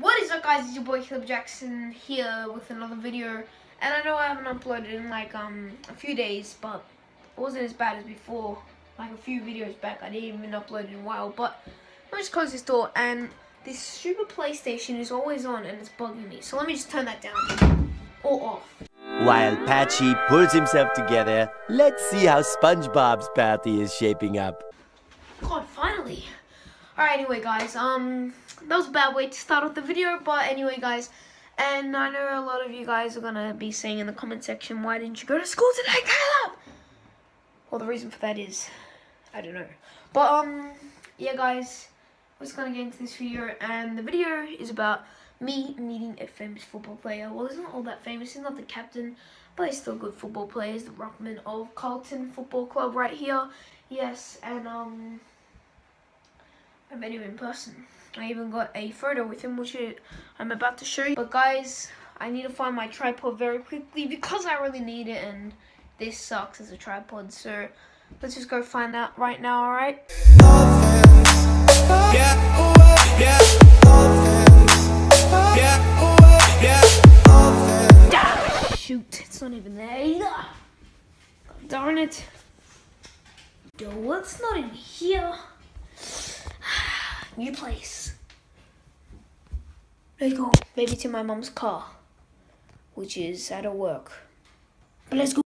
What is up guys, it's your boy Caleb Jackson here with another video. And I know I haven't uploaded in like um a few days but it wasn't as bad as before. Like a few videos back I didn't even upload in a while but let me just close this door and this stupid PlayStation is always on and it's bugging me. So let me just turn that down or off. While Patchy pulls himself together, let's see how SpongeBob's party is shaping up. God finally! Alright, anyway, guys, um, that was a bad way to start off the video, but anyway, guys, and I know a lot of you guys are gonna be saying in the comment section, why didn't you go to school today, Caleb? Well, the reason for that is, I don't know. But, um, yeah, guys, we're just gonna get into this video, and the video is about me meeting a famous football player. Well, he's not all that famous, he's not the captain, but he's still a good football player. He's the ruckman of Carlton Football Club right here. Yes, and, um... I met him in person. I even got a photo with him, which I'm about to show you. But guys, I need to find my tripod very quickly because I really need it, and this sucks as a tripod. So let's just go find out right now, alright? Shoot, it's not even there either. darn it. Yo, what's not in here? New place. Let's go. Maybe to my mom's car, which is at her work. But let's go.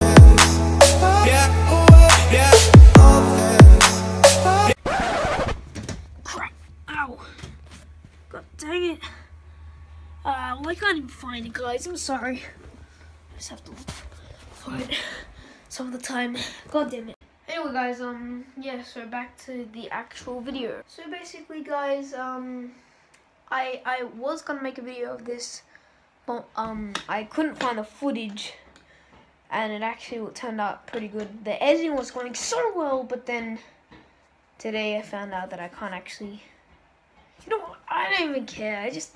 Crap. Ow. God dang it. Uh, well, I can't even find it, guys. I'm sorry. I just have to look for it some of the time. God damn it. Anyway, guys, um, yeah, so back to the actual video. So basically, guys, um, I I was gonna make a video of this, but um, I couldn't find the footage, and it actually turned out pretty good. The editing was going so well, but then today I found out that I can't actually. You know? I don't even care. I just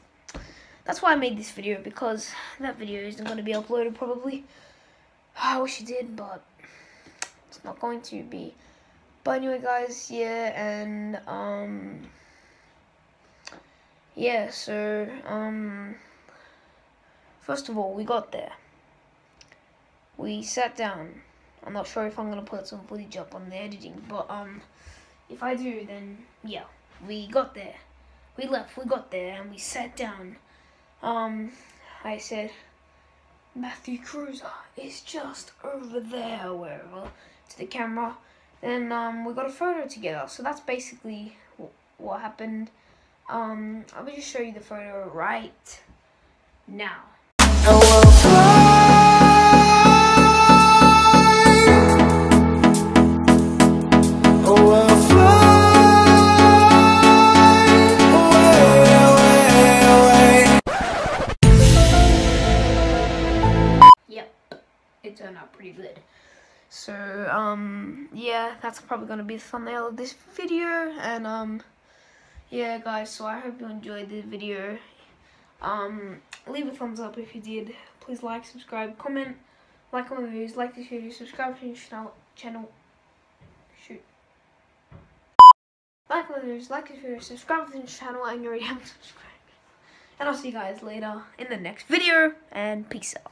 that's why I made this video because that video isn't gonna be uploaded probably. I wish it did, but it's not going to be. But anyway, guys, yeah, and, um, yeah, so, um, first of all, we got there. We sat down. I'm not sure if I'm going to put some footage up on the editing, but, um, if I do, then, yeah, we got there. We left, we got there, and we sat down. Um, I said, Matthew Kreuzer is just over there, wherever to the camera. Then um, we got a photo together. So that's basically what happened. Um, I will just show you the photo right now. So, um, yeah, that's probably going to be the thumbnail of this video, and, um, yeah, guys, so I hope you enjoyed the video. Um, leave a thumbs up if you did. Please like, subscribe, comment, like all the videos, like this video, subscribe to the channel, shoot. Like all my videos, like this video, subscribe to the channel, and you already haven't subscribed. And I'll see you guys later in the next video, and peace out.